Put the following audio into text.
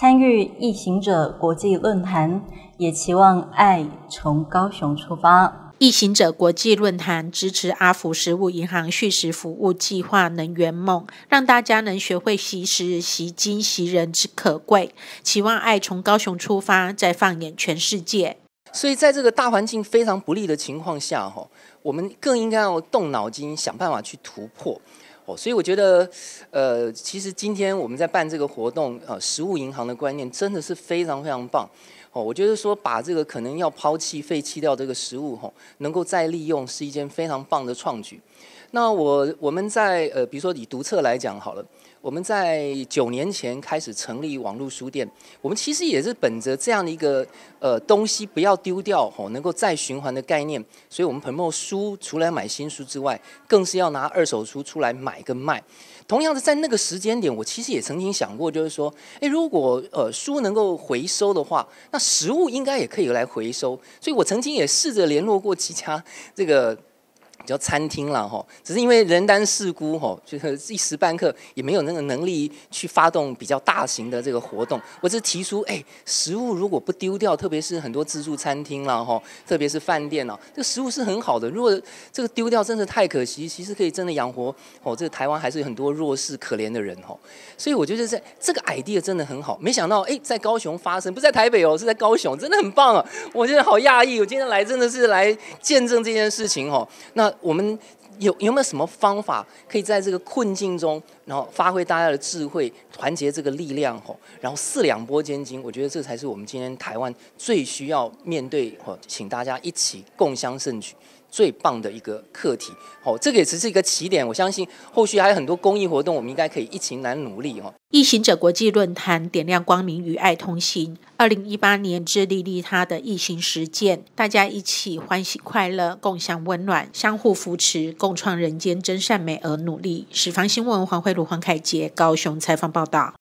参与异行者国际论坛，也期望爱从高雄出发。异行者国际论坛支持阿福食物银行续食服务计划能圆梦，让大家能学会惜食、惜金、惜人之可贵。期望爱从高雄出发，再放眼全世界。所以，在这个大环境非常不利的情况下，哈，我们更应该要动脑筋，想办法去突破。所以我觉得，呃，其实今天我们在办这个活动，呃，实物银行的观念真的是非常非常棒。我觉得说把这个可能要抛弃、废弃掉这个食物，吼，能够再利用，是一件非常棒的创举。那我我们在呃，比如说以读册来讲好了，我们在九年前开始成立网络书店，我们其实也是本着这样的一个呃东西不要丢掉，吼，能够再循环的概念，所以我们彭茂书除了买新书之外，更是要拿二手书出来买跟卖。同样的，在那个时间点，我其实也曾经想过，就是说，诶，如果呃书能够回收的话，那食物应该也可以来回收。所以我曾经也试着联络过几家这个。叫餐厅了哈，只是因为人单势孤哈，就是一时半刻也没有那个能力去发动比较大型的这个活动。我只提出，哎，食物如果不丢掉，特别是很多自助餐厅了哈，特别是饭店啊，这食物是很好的。如果这个丢掉，真的太可惜。其实可以真的养活哦，这个台湾还是有很多弱势可怜的人哈。所以我觉得在这个 idea 真的很好。没想到哎，在高雄发生，不在台北哦，是在高雄，真的很棒啊！我觉得好讶异，我今天来真的是来见证这件事情哦。那我们有有没有什么方法，可以在这个困境中，然后发挥大家的智慧，团结这个力量吼，然后四两拨千斤？我觉得这才是我们今天台湾最需要面对吼，请大家一起共襄盛举。最棒的一个课题，好，这个也只是一个起点。我相信后续还有很多公益活动，我们应该可以一起来努力哈。异行者国际论坛点亮光明与爱同行，二零一八年致力利他的异行实践，大家一起欢喜快乐，共享温暖，相互扶持，共创人间真善美而努力。十方新闻黄慧茹、黄凯杰高雄采访报道。